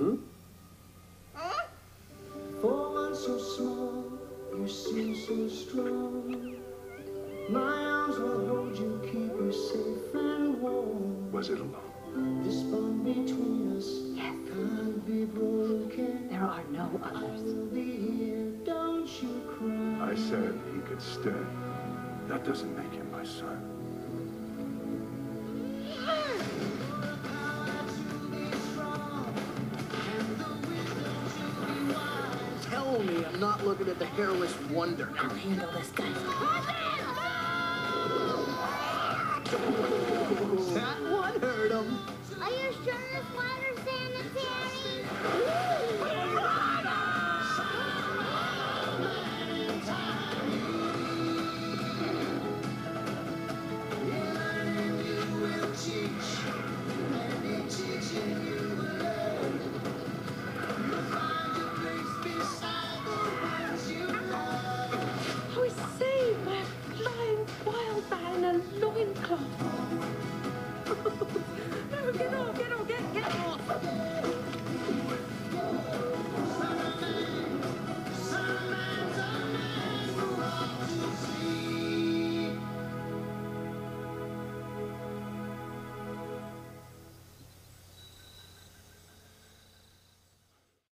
Hmm? For one so small, you seem so strong. My arms will hold you, keep you safe and warm. Was it alone? This bond between us Yes. can't be broken. There are no others. I'll be here, don't you cry. I said he could stay. That doesn't make him my son. Tell me I'm not looking at the hairless wonder. I'll handle this, guys. That one hurt him. Are you sure this ladder